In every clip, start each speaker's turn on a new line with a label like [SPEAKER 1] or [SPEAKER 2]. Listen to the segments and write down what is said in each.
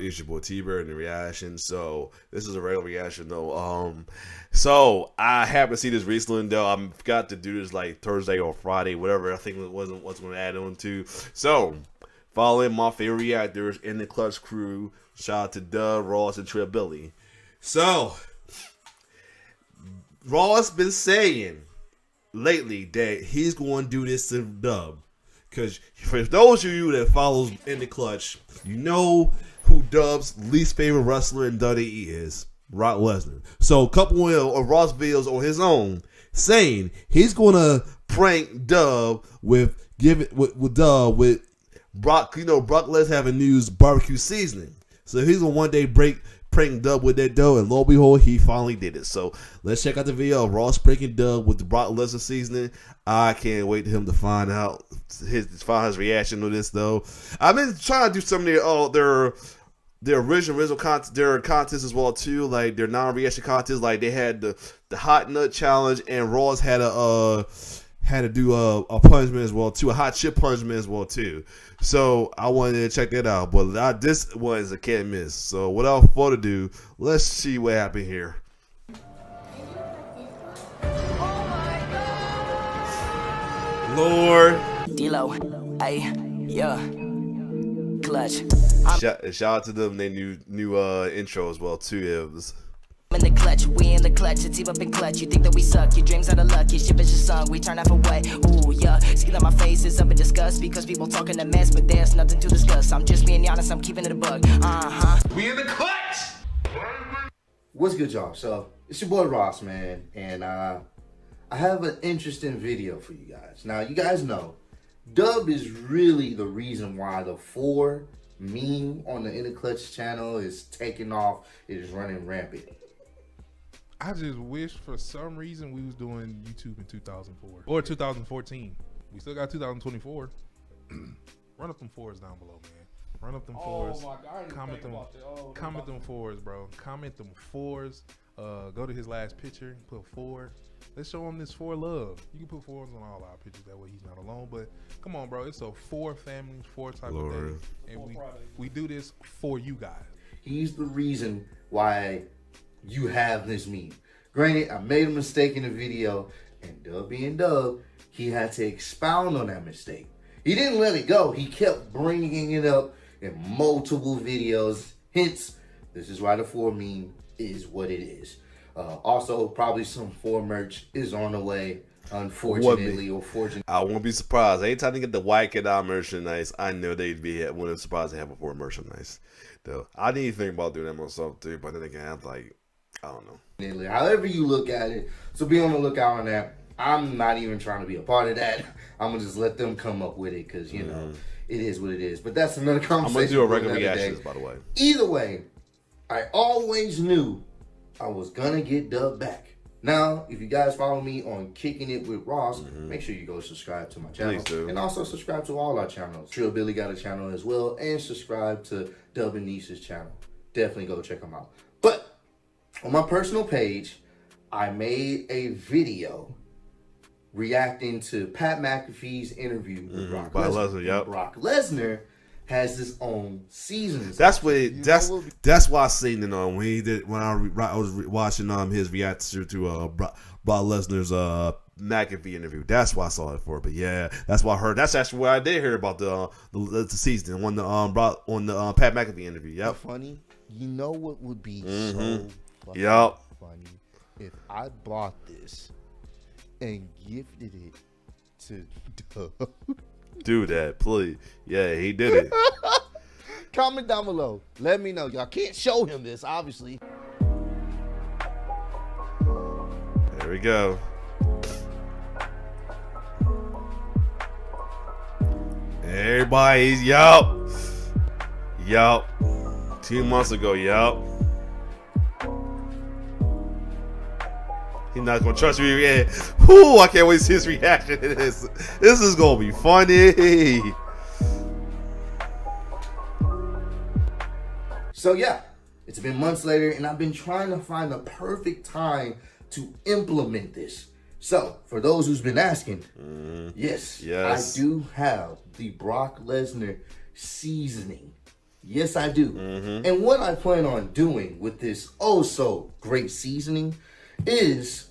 [SPEAKER 1] It's your boy T-Bear in the reaction. So this is a regular reaction though. Um, so I happened to see this recently though. I forgot to do this like Thursday or Friday, whatever. I think it wasn't what's going to add on to. So following my favorite reactors in the Clutch crew. Shout out to Dub, Ross, and Trill Billy. So Ross been saying lately that he's going to do this to Dub. Because for those of you that follows in the clutch, you know who Dub's least favorite wrestler in WWE is. Brock Lesnar. So a couple of Ross videos on his own saying he's gonna prank Dub with give it with, with Dub with Brock, you know, Brock Lesnar having news barbecue seasoning. So he's gonna one day break prank Dub with that dough, and lo and behold, he finally did it. So let's check out the video of Ross pranking Dub with the Brock Lesnar seasoning. I can't wait for him to find out his find his reaction to this though. I've been trying to do some of their uh, their their original original content their contests as well too, like their non-reaction contests. Like they had the the hot nut challenge, and Ross had a uh had to do a, a punishment as well too, a hot chip punishment as well too. So I wanted to check that out, but I, this one is a can't miss. So without further ado, let's see what happened here. Lord.
[SPEAKER 2] D-Lo, hey, yeah, clutch.
[SPEAKER 1] Shout, shout out to them, they new new uh intro as well too. It was
[SPEAKER 2] in the clutch, we in the clutch, it's even in clutch. You think that we suck, your dreams are the luck, your ship is your song, we turn off away. Ooh, yeah, see that my face is up in disgust because people talking a mess, but there's nothing to discuss. I'm just being honest, I'm keeping it a bug. Uh huh.
[SPEAKER 3] We in the clutch! What's good, y'all? So, it's your boy Ross, man, and uh, I have an interesting video for you guys. Now, you guys know, Dub is really the reason why the four meme on the In the Clutch channel is taking off, it is running rampant.
[SPEAKER 4] I just wish for some reason we was doing YouTube in 2004 or 2014. We still got 2024. Run up them fours down below, man. Run up them
[SPEAKER 5] Oh
[SPEAKER 4] fours.
[SPEAKER 5] my God, I
[SPEAKER 4] comment them.
[SPEAKER 5] about. Oh,
[SPEAKER 4] comment
[SPEAKER 5] about
[SPEAKER 4] them fours, bro. Comment them fours. Uh, go to his last picture. Put four. Let's show him this four love. You can put fours on all our pictures. That way he's not alone. But come on, bro. It's a four families, four type of
[SPEAKER 1] Lord.
[SPEAKER 4] day, and we we do this for you guys.
[SPEAKER 3] He's the reason why you have this meme. Granted, I made a mistake in the video, and Dub being Dub, he had to expound on that mistake. He didn't let it go. He kept bringing it up in multiple videos. Hence, this is why the 4 meme is what it is. Uh, also, probably some 4 merch is on the way, unfortunately or fortunately.
[SPEAKER 1] I won't be surprised. Anytime they get the white kid out merchandise, I know they'd be one of the surprised they have a four merchandise. Though I didn't even think about doing that myself too, but then again, I'm like, I don't know.
[SPEAKER 3] However you look at it, so be on the lookout on that. I'm not even trying to be a part of that. I'm gonna just let them come up with it because you know it is what it is. But that's another
[SPEAKER 1] Mm-hmm. I'm
[SPEAKER 3] conversation.
[SPEAKER 1] gonna do a regular reactions, by the way.
[SPEAKER 3] Either way, I always knew I was gonna get Dub back. Now, if you guys follow me on Kicking It with Ross, make sure you go subscribe to my channel.
[SPEAKER 1] Mm-hmm.
[SPEAKER 3] And also subscribe to all our channels. Trill Billy got a channel as well. And subscribe to Dub and Niece's channel. Definitely go check them out. But on my personal page, I made a video reacting to Pat McAfee's interview with Brock
[SPEAKER 1] by
[SPEAKER 3] Lesnar.
[SPEAKER 1] Lesnar, yep.
[SPEAKER 3] Brock Lesnar has his own seasons.
[SPEAKER 1] That's what.
[SPEAKER 3] You
[SPEAKER 1] that's
[SPEAKER 3] what-
[SPEAKER 1] that's why I seen it on when he did when I, re, I was re, watching um his reaction to uh Brock, Brock Lesnar's uh McAfee interview. That's why I saw it for. But yeah, that's why I heard. That's actually where I did hear about the uh, the, the season on the um Brock, on the uh, Pat McAfee interview. Yep.
[SPEAKER 6] funny. You know what would be
[SPEAKER 1] Mhm.
[SPEAKER 6] so
[SPEAKER 1] Yup.
[SPEAKER 6] funny if I bought this and gifted it to Dub.
[SPEAKER 1] Do that, please. Yeah, he did it.
[SPEAKER 6] Comment down below. Let me know. Y'all can't show him this, obviously.
[SPEAKER 1] There we go. Everybody's yup. Yup. Two months ago, yup. He's not gonna trust me again. Whoo, I can't wait to see his reaction to this. This is gonna be funny.
[SPEAKER 3] So yeah, it's been months later, and I've been trying to find the perfect time to implement this. So, for those who's been asking, yes,
[SPEAKER 1] Yes.
[SPEAKER 3] I do have the Brock Lesnar seasoning. Yes, I do. Mm-hmm. And what I plan on doing with this oh so great seasoning is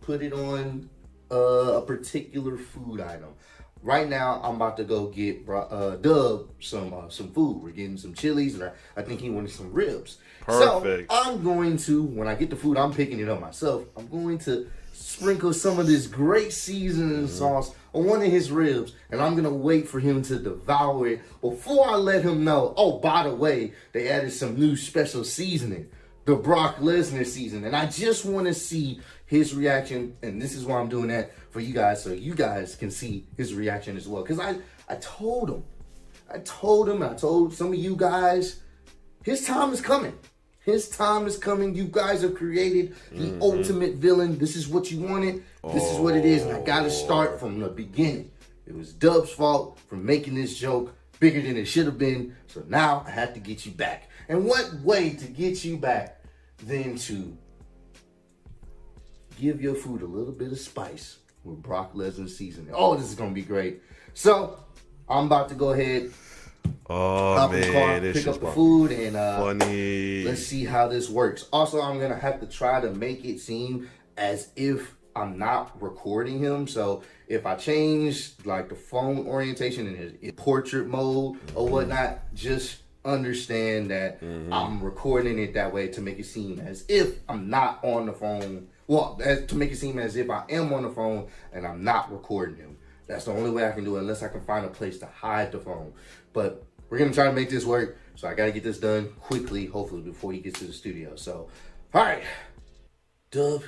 [SPEAKER 3] put it on uh, a particular food item. Right now, I'm about to go get uh, Dub some uh, some food. We're getting some Chili's, and I, I think he wanted some ribs.
[SPEAKER 1] Perfect.
[SPEAKER 3] So I'm going to, when I get the food, I'm picking it up myself. I'm going to sprinkle some of this great seasoning sauce on one of his ribs, and I'm gonna wait for him to devour it before I let him know. Oh, by the way, they added some new special seasoning, the Brock Lesnar season, and I just want to see his reaction. And this is why I'm doing that for you guys, so you guys can see his reaction as well. Cause I, I told him, I told him, I told some of you guys, his time is coming. His time is coming. You guys have created the mm-hmm. ultimate villain. This is what you wanted. This is what it is. And I got to oh. start from the beginning. It was Dub's fault for making this joke bigger than it should have been. So now I have to get you back. And what way to get you back than to give your food a little bit of spice with Brock Lesnar seasoning? Oh, this is going to be great. So I'm about to go ahead,
[SPEAKER 1] Oh
[SPEAKER 3] hop in the car, pick up the food, and uh,
[SPEAKER 1] funny.
[SPEAKER 3] Let's see how this works. Also, I'm gonna have to try to make it seem as if I'm not recording him. So if I change like the phone orientation in his in portrait mode or whatnot, just understand that I'm recording it that way to make it seem as if I'm not on the phone. Well, as, to make it seem as if I am on the phone and I'm not recording him. That's the only way I can do it, unless I can find a place to hide the phone. But we're gonna try to make this work. So I gotta get this done quickly, hopefully before he gets to the studio. So, all right, Dub,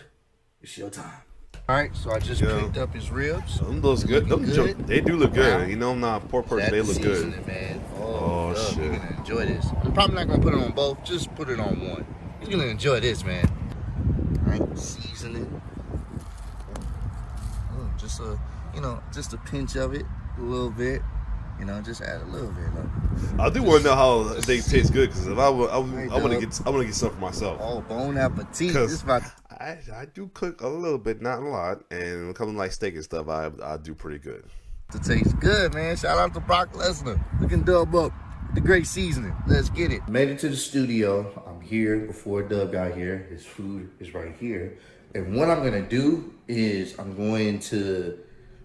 [SPEAKER 3] it's your time. All right, so I just
[SPEAKER 1] Yeah.
[SPEAKER 3] picked up his ribs.
[SPEAKER 1] Them looks good. Them
[SPEAKER 3] Looking
[SPEAKER 1] jo-
[SPEAKER 3] good.
[SPEAKER 1] they do look good.
[SPEAKER 3] Now,
[SPEAKER 1] You know, I'm not a poor person. They look good.
[SPEAKER 3] man. Oh,
[SPEAKER 1] Oh,
[SPEAKER 3] Dub,
[SPEAKER 1] shit.
[SPEAKER 3] You're gonna enjoy this. I'm probably not gonna put it on both. Just put it on one. You're gonna enjoy this, man. All right, seasoning. Oh, just a, you know, just a pinch of it, a little bit. You know, just add a little bit. Look.
[SPEAKER 1] I do want to know how they taste good because if I, wa- I, I want to get I want to get some for myself.
[SPEAKER 3] Oh, bon appetit. This about
[SPEAKER 1] I, I do cook a little bit, not a lot, and when it comes to like steak and stuff, I I do pretty good.
[SPEAKER 3] to taste good, man. Shout out to Brock Lesnar. We can dub up. The great seasoning. Let's get it. Made it to the studio. Here before Dub got here. His food is right here. And what I'm gonna do is I'm going to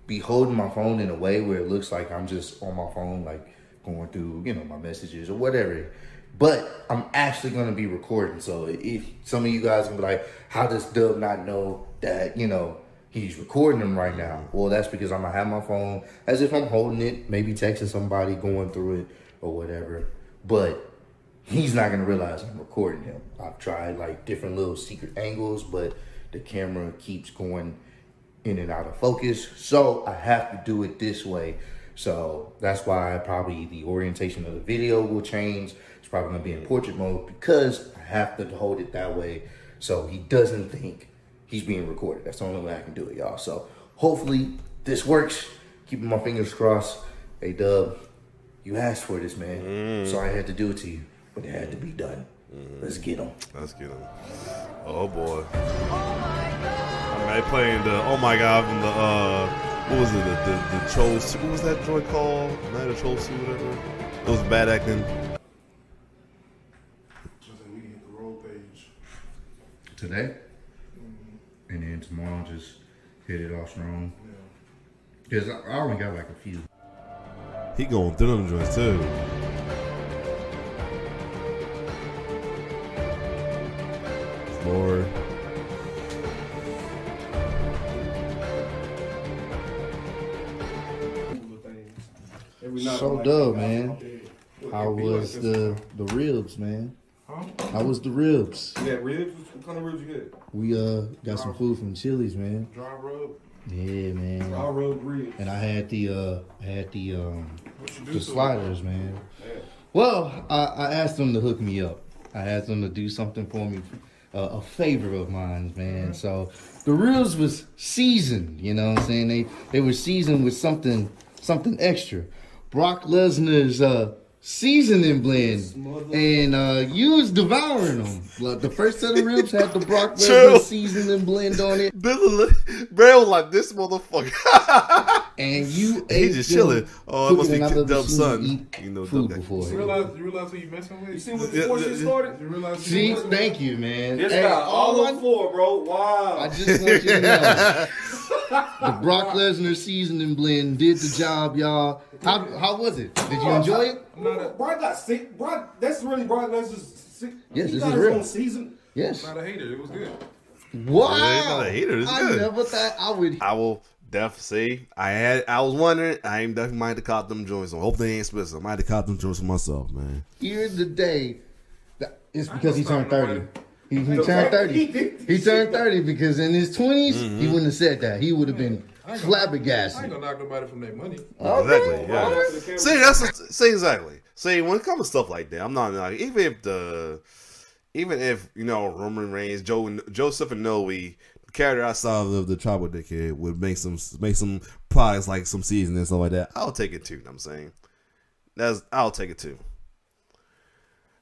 [SPEAKER 3] be holding my phone in a way where it looks like I'm just on my phone, like going through, you know, my messages or whatever. But I'm actually gonna be recording. So if some of you guys gonna be like, how does Dub not know that, you know, he's recording them right now. Well, that's because I'm gonna have my phone as if I'm holding it, maybe texting somebody, going through it or whatever. But he's not gonna realize I'm recording him. I've tried like different little secret angles, but the camera keeps going in and out of focus. So I have to do it this way. So that's why probably the orientation of the video will change. It's probably gonna be in portrait mode because I have to hold it that way so he doesn't think he's being recorded. That's the only way I can do it, y'all. So hopefully this works. Keeping my fingers crossed. Hey Dub, you asked for this, man. Mm. Sorry I had to do it to you, but it had to be done. Let's get him.
[SPEAKER 1] Let's get them. Oh boy. I'm they playing the oh my god from the uh what was it the the, the Trolls what was that joint called? Night of Trolls 2 whatever. It was bad acting.
[SPEAKER 4] we hit the.
[SPEAKER 3] Today? And then tomorrow just hit it off strong. Because I I only got like a few.
[SPEAKER 1] He going through them joints too. Lord.
[SPEAKER 3] So dub, man. How was the the ribs, man?
[SPEAKER 4] Huh?
[SPEAKER 3] How was the ribs?
[SPEAKER 5] Yeah, ribs? What kind of ribs you get?
[SPEAKER 3] We uh got some food from Chili's, man.
[SPEAKER 4] Dry rub.
[SPEAKER 3] Yeah, man.
[SPEAKER 5] Raw rub ribs.
[SPEAKER 3] And I had the uh had the um
[SPEAKER 4] What you do
[SPEAKER 3] the
[SPEAKER 4] to it?
[SPEAKER 3] sliders, man. Well, I, I asked them to hook me up. I asked them to do something for me, uh, a favor of mine, man. So the ribs was seasoned. You know what I'm saying? They they were seasoned with something something extra. Brock Lesnar's uh, seasoning blend, and uh, you was devouring them. Like, the first set of ribs had the Brock Lesnar seasoning blend on it.
[SPEAKER 1] Billy, Bray was like this motherfucker.
[SPEAKER 3] and you
[SPEAKER 1] He
[SPEAKER 3] ate
[SPEAKER 1] just
[SPEAKER 3] them
[SPEAKER 1] chilling. Oh, it must be
[SPEAKER 3] cooking, and I've
[SPEAKER 1] Dub's son. You know,
[SPEAKER 3] food
[SPEAKER 1] Dub got-
[SPEAKER 3] before.
[SPEAKER 4] You realize, you realize who you messing with?
[SPEAKER 5] You see what
[SPEAKER 1] Yeah,
[SPEAKER 5] before
[SPEAKER 1] yeah,
[SPEAKER 5] shit
[SPEAKER 1] yeah.
[SPEAKER 5] started?
[SPEAKER 4] You realize who
[SPEAKER 3] See,
[SPEAKER 4] you
[SPEAKER 3] thank you, man.
[SPEAKER 5] This
[SPEAKER 3] Hey,
[SPEAKER 5] guy all
[SPEAKER 3] all
[SPEAKER 5] on
[SPEAKER 3] I,
[SPEAKER 5] four, bro. Wow.
[SPEAKER 3] I just want you to know the Brock Lesnar seasoning blend did the job, y'all. How how was it? Did you enjoy it?
[SPEAKER 4] I'm not a,
[SPEAKER 5] Brock got sick. Brock, that's really Brock Lesnar's sick.
[SPEAKER 3] Yes,
[SPEAKER 5] he
[SPEAKER 3] this
[SPEAKER 5] got
[SPEAKER 3] is
[SPEAKER 5] his
[SPEAKER 3] real.
[SPEAKER 5] own season.
[SPEAKER 3] Yes.
[SPEAKER 4] not a hater. It was good.
[SPEAKER 3] Wow.
[SPEAKER 1] Yeah, he's not a hater. It's
[SPEAKER 3] I never thought I would.
[SPEAKER 1] I will definitely say I had. I was wondering. I ain't definitely might have caught them joints. I hope they ain't special. I might have caught them joints for myself, man.
[SPEAKER 3] Here's the day. It's because he turned 30. He, he turned 30.
[SPEAKER 5] he did
[SPEAKER 3] He
[SPEAKER 5] this
[SPEAKER 3] turned 30 because in his 20s,
[SPEAKER 1] Mm-hmm.
[SPEAKER 3] he wouldn't have said that. He would have been
[SPEAKER 4] I ain't gonna- I ain't
[SPEAKER 3] flabbergasted.
[SPEAKER 4] gonna knock nobody from their money.
[SPEAKER 1] Exactly. Yeah.
[SPEAKER 5] Alright.
[SPEAKER 1] See, that's say exactly. See, when it comes to stuff like that, I'm not like even if the even if you know Roman Reigns, Joe Joseph Anoa'i, the I saw of the tribal dickhead would make some make some products like some seasoning and stuff like that. I'll take it too. You know I'm saying that's I'll take it too.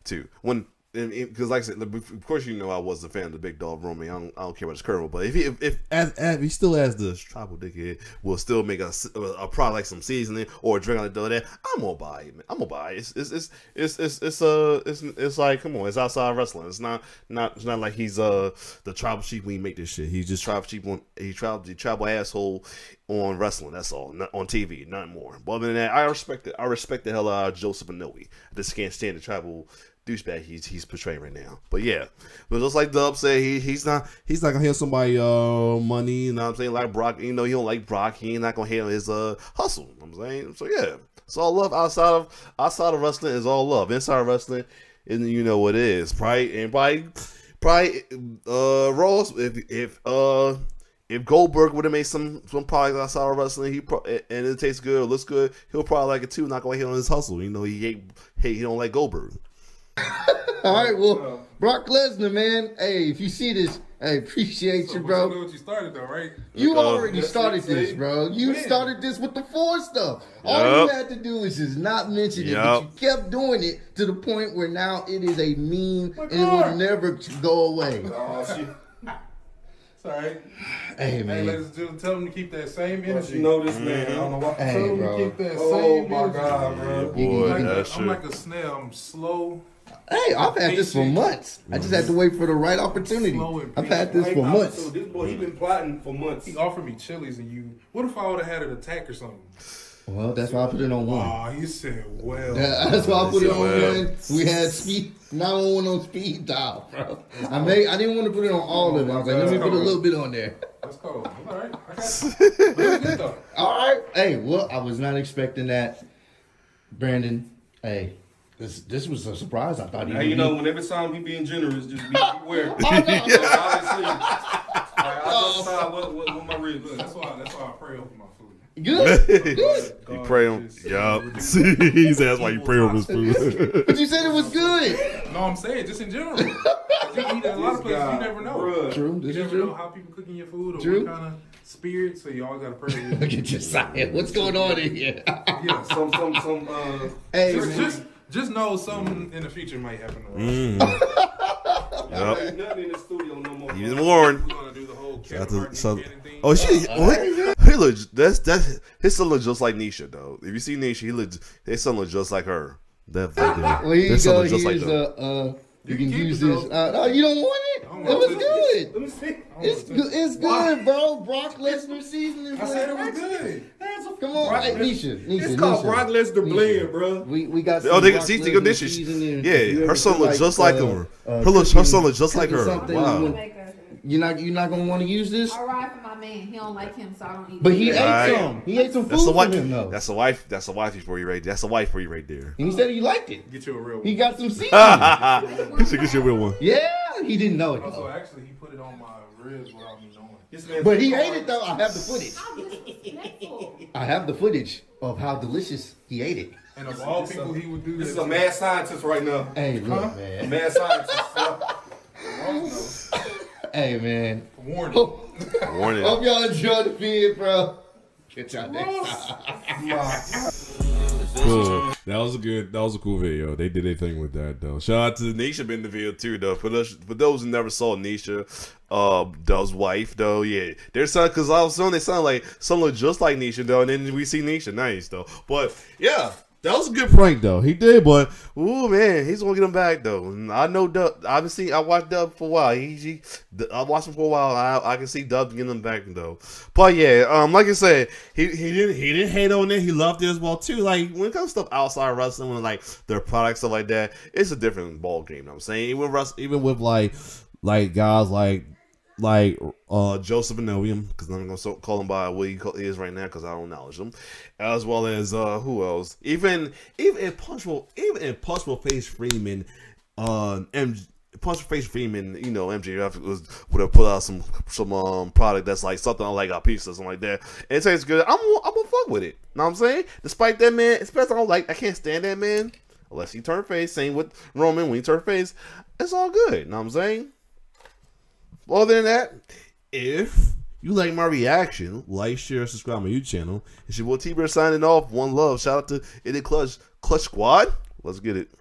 [SPEAKER 1] Too when. Because, like I said, of course, you know I was a fan of the big dog Roman. I don't, I don't care about his curl, but if he, if, if as, as he still has the tribal dickhead, will still make a, a product like some seasoning or a drink like that, I'm gonna buy it. Man. I'm gonna buy it. It's it's it's it's it's, it's uh it's, it's like come on, it's outside wrestling. It's not not it's not like he's uh the tribal chief he make this shit. He's just tribal chief on he tribal the tribal asshole on wrestling. That's all. Not on TV, nothing more. But other than that, I respect it. I respect the hell out of Joseph Anoa'i. I just can't stand the tribal douchebag he's he's portraying right now. But yeah, but just like Dub said, he he's not he's not gonna have somebody uh money. You know what I'm saying? Like Brock, you know he don't like Brock. He ain't not gonna handle his uh hustle. You know I'm saying so yeah, it's all love outside of outside of wrestling is all love. Inside wrestling, and you know what it is. Probably and probably probably uh Ross if if uh. If Goldberg would have made some some products outside of wrestling, he pro- and it tastes good looks good, he'll probably like it too. Not gonna hit on his hustle. You know, he hate, hate he don't like Goldberg.
[SPEAKER 3] All right, well, Brock Lesnar, man. Hey, if you see this, I appreciate
[SPEAKER 4] So,
[SPEAKER 3] you,
[SPEAKER 4] but
[SPEAKER 3] bro.
[SPEAKER 4] You know what you started though, right?
[SPEAKER 3] You
[SPEAKER 1] Uh,
[SPEAKER 3] already started this,
[SPEAKER 5] see?
[SPEAKER 3] bro. You
[SPEAKER 4] When?
[SPEAKER 3] started this with the four stuff. All you had to do is just not mention it, but you kept doing it to the point where now it is a meme
[SPEAKER 4] My
[SPEAKER 3] and it will never go away.
[SPEAKER 5] Oh shit.
[SPEAKER 4] It's all right.
[SPEAKER 3] Hey,
[SPEAKER 4] Hey, ladies and gentlemen, tell them to keep that same energy.
[SPEAKER 5] You know this man. Mm-hmm. I don't know why.
[SPEAKER 3] Hey,
[SPEAKER 4] Tell them
[SPEAKER 3] bro.
[SPEAKER 4] to keep that
[SPEAKER 5] Oh
[SPEAKER 4] same
[SPEAKER 5] my
[SPEAKER 4] energy.
[SPEAKER 5] god, bro.
[SPEAKER 3] You
[SPEAKER 1] Boy,
[SPEAKER 3] can-
[SPEAKER 4] I'm, like
[SPEAKER 1] that's
[SPEAKER 4] a, I'm
[SPEAKER 1] true.
[SPEAKER 4] like a snail. I'm slow.
[SPEAKER 3] Hey, I've had this for months. I just had to mm-hmm. wait for the right opportunity. I've had this for months.
[SPEAKER 5] So this boy, he been plotting for months.
[SPEAKER 4] He offered me Chili's, and you. What if I would have had an attack or something?
[SPEAKER 3] Well, that's why I put it on one.
[SPEAKER 4] Oh, he said, "Well."
[SPEAKER 3] Yeah, that's why I put it on
[SPEAKER 1] Well.
[SPEAKER 3] one. We had speed 911 on speed dial, bro. I made I didn't want to put it on all of them. I was like, let me put a little bit on there.
[SPEAKER 4] That's cold. All right, I got you. But it was good though.
[SPEAKER 3] All right. Hey, well, I was not expecting that. Brandon, hey, this this was a surprise. I thought he
[SPEAKER 5] Now you know
[SPEAKER 3] be-
[SPEAKER 5] when every time he being generous, just be beware.
[SPEAKER 3] Oh, no.
[SPEAKER 5] So obviously, like, I just oh. decide what, what, what my ribs.
[SPEAKER 4] Look, that's why. That's why I pray over my food.
[SPEAKER 3] Good. Good.
[SPEAKER 1] You pray on,
[SPEAKER 4] just-
[SPEAKER 1] yup. he said that's why you pray on this food.
[SPEAKER 3] But you said it was good.
[SPEAKER 4] No, I'm saying just in general. you eat at a lot of places, you never know.
[SPEAKER 5] Bruh.
[SPEAKER 3] True.
[SPEAKER 4] You
[SPEAKER 3] This is
[SPEAKER 4] never know how people cooking your food or
[SPEAKER 3] True.
[SPEAKER 4] what kind of spirit, so you always gotta pray. over
[SPEAKER 3] Look
[SPEAKER 4] your
[SPEAKER 3] at your side. What's going on in here?
[SPEAKER 4] Yeah.
[SPEAKER 5] Some, some, some. Uh,
[SPEAKER 3] hey,
[SPEAKER 4] Just, just, just know something in the future might happen to us.
[SPEAKER 1] Mm. Yup.
[SPEAKER 5] ain't nothing in the studio no more.
[SPEAKER 1] He's warned.
[SPEAKER 4] We're gonna do the whole
[SPEAKER 1] Shout
[SPEAKER 4] Kevin
[SPEAKER 1] to-
[SPEAKER 4] Hart
[SPEAKER 1] shout-
[SPEAKER 4] Nick Cannon thing.
[SPEAKER 1] Oh, she. Oh, he, he look. That's that's his son look just like Nisha though. If you see Nisha, he looks His son look just like her. That
[SPEAKER 3] well, here you go.
[SPEAKER 1] look just like
[SPEAKER 3] Here's
[SPEAKER 1] them.
[SPEAKER 3] uh, uh, you
[SPEAKER 4] You
[SPEAKER 3] can
[SPEAKER 4] can
[SPEAKER 3] use this.
[SPEAKER 4] though.
[SPEAKER 3] Uh, no, you don't want it.
[SPEAKER 4] Don't
[SPEAKER 3] It was good.
[SPEAKER 5] Let me see.
[SPEAKER 3] It's good. It's good, bro. Brock Lesnar seasoning.
[SPEAKER 4] I said it was
[SPEAKER 3] blend.
[SPEAKER 4] good.
[SPEAKER 3] Come on,
[SPEAKER 5] Brock
[SPEAKER 3] hey, Nisha, Nisha,
[SPEAKER 5] It's called
[SPEAKER 3] Nisha.
[SPEAKER 5] Brock Lesnar blend, bro.
[SPEAKER 3] We we got.
[SPEAKER 1] Oh,
[SPEAKER 3] some
[SPEAKER 1] they
[SPEAKER 3] Brock
[SPEAKER 1] see, they go
[SPEAKER 3] Lesnar
[SPEAKER 1] this Yeah, her son looks just like
[SPEAKER 3] uh,
[SPEAKER 1] her.
[SPEAKER 3] uh,
[SPEAKER 1] Her look- her son looks just like her.
[SPEAKER 3] something
[SPEAKER 1] Wow.
[SPEAKER 3] You're not you're not gonna want to use this.
[SPEAKER 7] All right for my man. He don't like him, so I don't eat.
[SPEAKER 3] But he
[SPEAKER 7] it.
[SPEAKER 1] Right.
[SPEAKER 3] ate some. He ate some
[SPEAKER 1] That's
[SPEAKER 3] food
[SPEAKER 1] the
[SPEAKER 3] for
[SPEAKER 1] wife.
[SPEAKER 3] him though.
[SPEAKER 1] That's a wife. That's a wife for you right. there. That's a wife for you right there.
[SPEAKER 3] and he said he liked it.
[SPEAKER 4] Get you a real one.
[SPEAKER 3] He got some seasoning.
[SPEAKER 1] He should get you a real one.
[SPEAKER 3] yeah, he didn't know it
[SPEAKER 4] Also,
[SPEAKER 3] though.
[SPEAKER 4] actually, he put it on my ribs without me knowing.
[SPEAKER 5] This man
[SPEAKER 3] But he ate it though. I have the footage.
[SPEAKER 7] I'm disrespectful.
[SPEAKER 3] I have the footage of how delicious he ate it.
[SPEAKER 4] And of all people, he would do
[SPEAKER 5] This
[SPEAKER 4] this.
[SPEAKER 5] is a mad scientist right now.
[SPEAKER 3] Hey, look,
[SPEAKER 4] Huh?
[SPEAKER 5] A
[SPEAKER 3] man.
[SPEAKER 5] mad scientist.
[SPEAKER 3] Hey, man.
[SPEAKER 4] Warning.
[SPEAKER 3] Hope
[SPEAKER 1] Warning.
[SPEAKER 3] y'all enjoyed the vid, bro. Catch y'all next time.
[SPEAKER 1] Cool. That was a good. That was a cool video. They did their thing with that though. Shout out to Nisha in the video too though. For those for those who never saw Nisha, uh, Dub's wife though. Yeah, their son because I was saying they sound like someone just like Nisha though, and then we see Nisha nice though. But yeah. That was a good prank though. He did, but ooh man, he's gonna get him back though. I know Dub. Been. I watched Dub for a while. He, he I watched him for a while. I, I can see Dub getting him back though. But yeah, um, like I said, he he didn't he didn't hate on it. He loved it as well too. Like when it comes to stuff outside wrestling, when like their products stuff like that, it's a different ball game. You know I'm saying even Russ, even with like like guys like like uh Joseph Anowium, because I'm gonna so, call him by what he, is right now because I don't acknowledge him, as well as uh who else? Even even Punchable, even Punchable Face Freeman, uh, M. Impossible Face Freeman, you know, MJF was would have put out some some um product that's like something like a pizza, something like that. And it tastes good. I'm I'm gonna fuck with it. Know what I'm saying? Despite that man, especially I don't like I can't stand that man unless he turn face. Same with Roman when he turn face, it's all good. You know what I'm saying? Other than that, if you like my reaction, like, share, subscribe my YouTube channel. It's your boy T-Bear signing off. One love. Shout out to In the Clutch Clutch Squad. Let's get it.